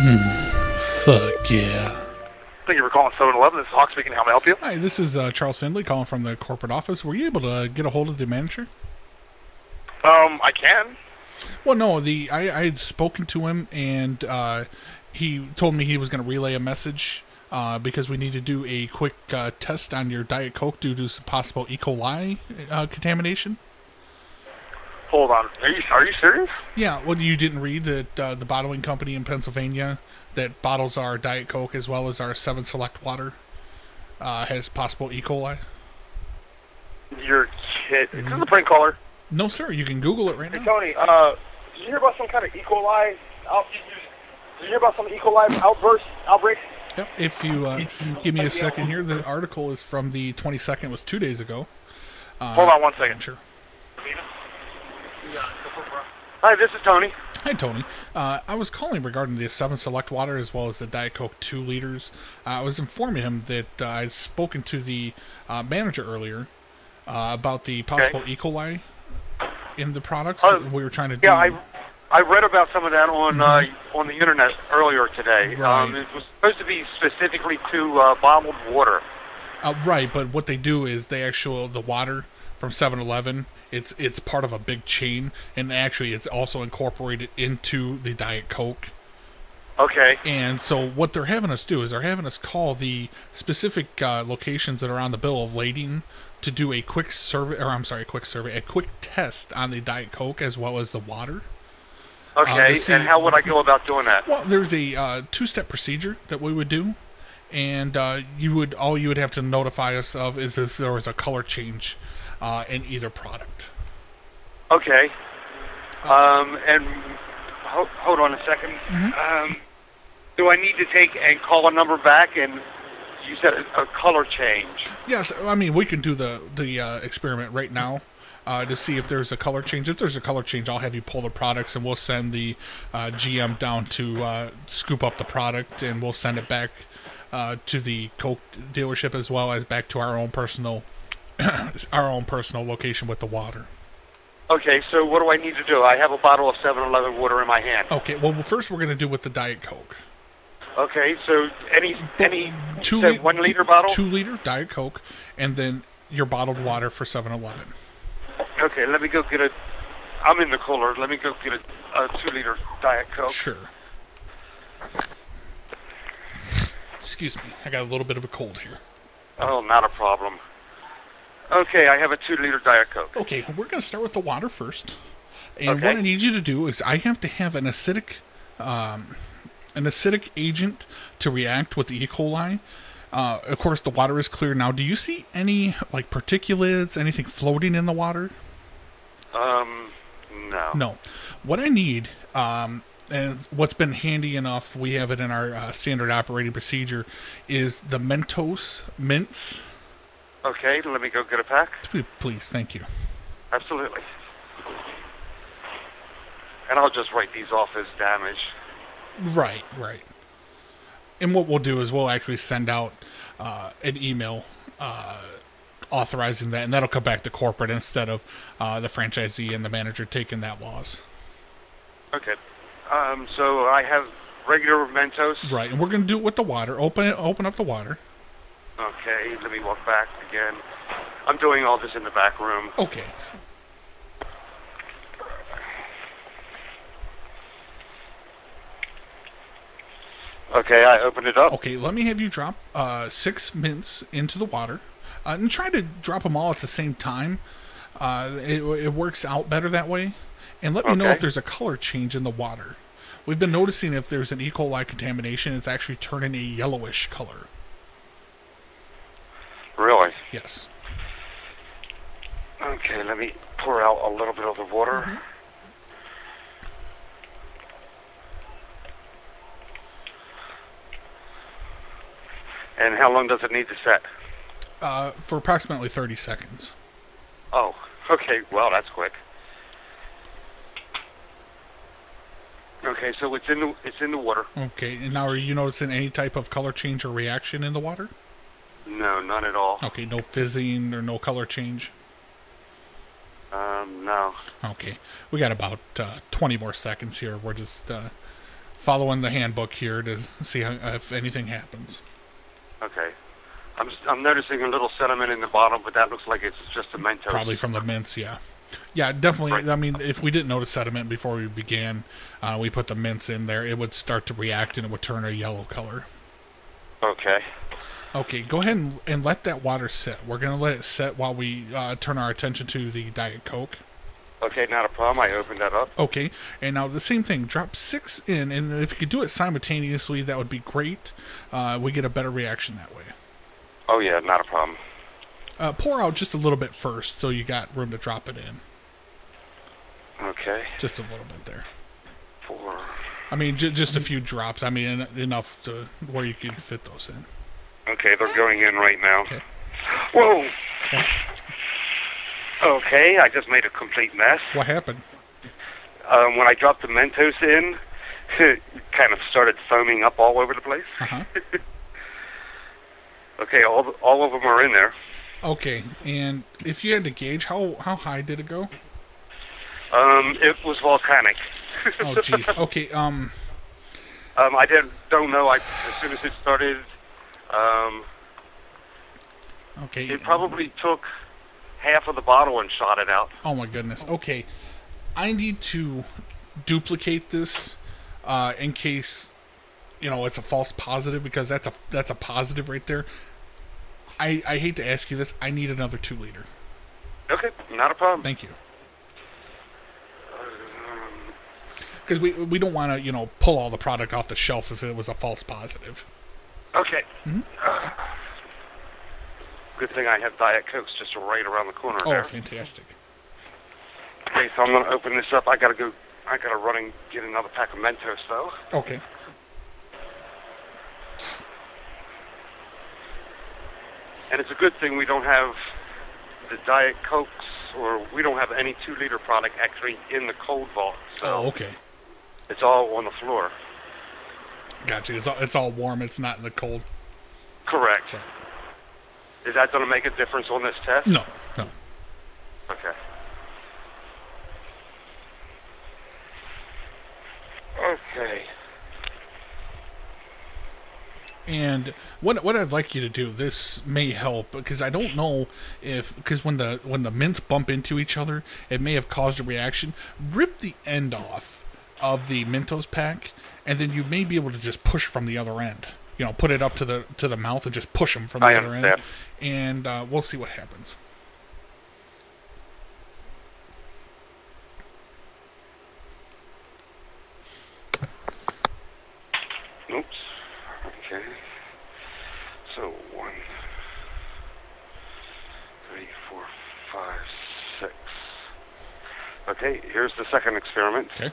Fuck yeah. Thank you for calling 7-Eleven. This is Hawk speaking. How may I help you? Hi, this is uh, Charles Findlay calling from the corporate office. Were you able to get a hold of the manager? Um, I can. Well, no. The I, I had spoken to him, and uh, he told me he was going to relay a message uh, because we need to do a quick uh, test on your Diet Coke due to some possible E. coli uh, contamination. Hold on. Are you are you serious? Yeah, well, you didn't read that uh, the bottling company in Pennsylvania that bottles our Diet Coke as well as our Seven Select water uh, has possible E. coli. You're kid. Is this a prank caller? No, sir. You can Google it right Hey now. Tony, uh, did you hear about some kind of E. coli? Out, did you hear about some E. coli outburst outbreak? Yep. If you uh, give me a second here, the article is from the 22nd. Was two days ago. Uh, Hold on one second. Sure. Hi, this is Tony. Hi, Tony. Uh, I was calling regarding the Seven Select water as well as the Diet Coke two liters. Uh, I was informing him that uh, I'd spoken to the uh, manager earlier uh, about the possible E. coli in the products. Oh, we were trying to do. Yeah, I I read about some of that on uh, on the internet earlier today. Um, it was supposed to be specifically to uh, bottled water. Uh, right, but what they do is they actually the water from 7-Eleven. It's it's part of a big chain, and actually it's also incorporated into the Diet Coke. Okay. And so what they're having us do is they're having us call the specific uh, locations that are on the bill of lading to do a quick survey, or I'm sorry, a quick survey, a quick test on the Diet Coke as well as the water. Uh, Okay. see- and how would I go about doing that? Well, there's a uh, two-step procedure that we would do, and uh, you would all you would have to notify us of is if there was a color change uh, in either product. Okay. Um, and ho- hold on a 2nd Mm-hmm. Um, do I need to take and call a number back? And you said a, a color change. Yes, I mean we can do the the uh, experiment right now uh, to see if there's a color change. If there's a color change, I'll have you pull the products, and we'll send the uh, GM down to uh, scoop up the product, and we'll send it back uh, to the Coke dealership as well as back to our own personal our own personal location with the water. Okay, so what do I need to do? I have a bottle of 7-Eleven water in my hand. Okay, well first we're going to do with the Diet Coke. Okay, so any any Two lit- one liter bottle. two liter Diet Coke, and then your bottled water for 7-Eleven. Okay, let me go get a. I'm in the cooler. Let me go get a, a two liter diet coke. Sure. Excuse me, I got a little bit of a cold here. Oh, not a problem. Okay, I have a two liter diet coke. Okay, we're going to start with the water first. And Okay. what I need you to do is I have to have an acidic um, an acidic agent to react with the E. coli. Uh, of course, the water is clear now. Do you see any like particulates, anything floating in the water? Um, no. No. What I need, um, and what's been handy enough, we have it in our uh, standard operating procedure, is the Mentos mints. Okay, let me go get a pack. Please, thank you. Absolutely. And I'll just write these off as damage. Right, right. And what we'll do is we'll actually send out uh, an email uh, authorizing that, and that'll come back to corporate instead of uh, the franchisee and the manager taking that loss. Okay. Um, so I have regular Mentos. Right, and we're going to do it with the water. Open it, open up the water. Okay, let me walk back again. I'm doing all this in the back room. Okay. Okay, I opened it up. Okay, let me have you drop uh, six mints into the water, uh, and try to drop them all at the same time. Uh, it, it works out better that way. And let me know if there's a color change in the water. We've been noticing if there's an E. coli contamination, it's actually turning a yellowish color. Really? Yes. Okay, let me pour out a little bit of the water. And how long does it need to set? Uh, for approximately 30 seconds. Oh, okay. Well, that's quick. Okay, so it's in the it's in the water. Okay, and now are you noticing any type of color change or reaction in the water? No, none at all. Okay, no fizzing or no color change. Um, no. Okay, we got about uh, 20 more seconds here. We're just uh, following the handbook here to see how, if anything happens. Okay. I'm I'm noticing a little sediment in the bottom, but that looks like it's just a Mentos. Probably from the mints, yeah. Yeah, definitely. Right. I mean, if we didn't notice sediment before we began, uh, we put the mints in there, it would start to react and it would turn a yellow color. Okay. Okay, go ahead and, and let that water sit. We're going to let it sit while we uh, turn our attention to the Diet Coke. Okay, not a problem. I opened that up. Okay, and now the same thing. Drop six in, and if you could do it simultaneously, that would be great. Uh, we get a better reaction that way. Oh yeah, not a problem. Uh, pour out just a little bit first, so you got room to drop it in. Okay. Just a little bit there. Four. I mean, j- just a few drops. I mean, en- enough to where you could fit those in. Okay, they're going in right now. Okay. Whoa. Okay, I just made a complete mess. What happened? Um, when I dropped the Mentos in, it kind of started foaming up all over the place. Uh-huh. Okay, all all of them are in there. Okay, and if you had to gauge, how how high did it go? Um, it was volcanic. Oh, jeez. Okay. Um. Um, I didn't don't know. I as soon as it started, um, Okay. it probably took half of the bottle and shot it out. Oh my goodness. Okay, I need to duplicate this uh, in case you know it's a false positive because that's a that's a positive right there. I I hate to ask you this. I need another two liter. Okay, not a problem. Thank you. Because we we don't want to you know pull all the product off the shelf if it was a false positive. Okay. Mm-hmm. Good thing I have Diet Cokes just right around the corner Oh, there. fantastic. Okay, so I'm gonna open this up. I gotta go. I gotta run and get another pack of Mentos though. Okay. And it's a good thing we don't have the Diet Cokes or we don't have any two liter product actually in the cold vault. So Oh, okay. it's all on the floor. Gotcha. It's all, it's all warm. It's not in the cold. Correct. Right. Is that gonna make a difference on this test? No, no. Okay. Okay. And what what I'd like you to do, this may help because I don't know if because when the when the mints bump into each other, it may have caused a reaction. Rip the end off of the Mentos pack, and then you may be able to just push from the other end. You know, put it up to the to the mouth and just push them from the I other end, understand. and uh, we'll see what happens. Oops. Okay. So one, three, four, five, six. Okay, here's the second experiment. Okay.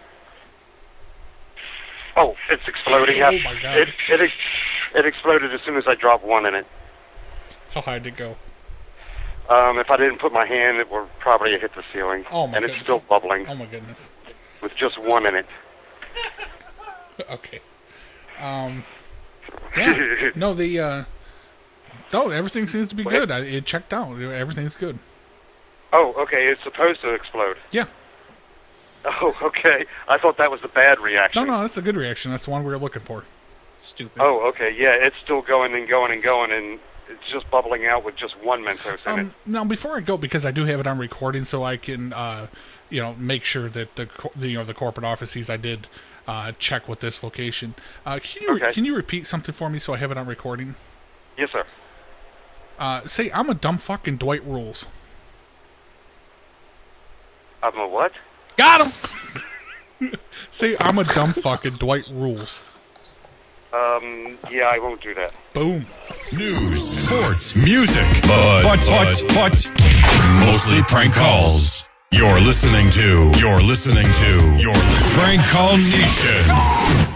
Oh, it's exploding. Oh, my God. It, it, it exploded as soon as I dropped one in it. How high did it go? Um, if I didn't put my hand, it would probably hit the ceiling. Oh, my and it's goodness. still bubbling Oh my goodness. with just one in it. Okay. Um. Yeah. No, the uh. No, everything seems to be Wait. good. I, it checked out. Everything's good. Oh, okay, it's supposed to explode. Yeah. Oh, okay. I thought that was the bad reaction. no, no, that's a good reaction. That's the one we were looking for. Stupid. Oh, okay, yeah, it's still going and going and going, and it's just bubbling out with just one Mentos in Um, now, before I go, because I do have it on recording, so I can, uh, you know, make sure that the, the you know the corporate offices I did uh, check with this location. Uh, can you Okay. can you repeat something for me so I have it on recording? Yes, sir. Uh, say I'm a dumb fucking Dwight Rules. I'm a what? Got him. See, I'm a dumb fucking Dwight Rules. Um, yeah, I won't do that. Boom. News, sports, music, but, but, but, but, mostly prank calls. You're listening to, you're listening to, your Prank Call Nation.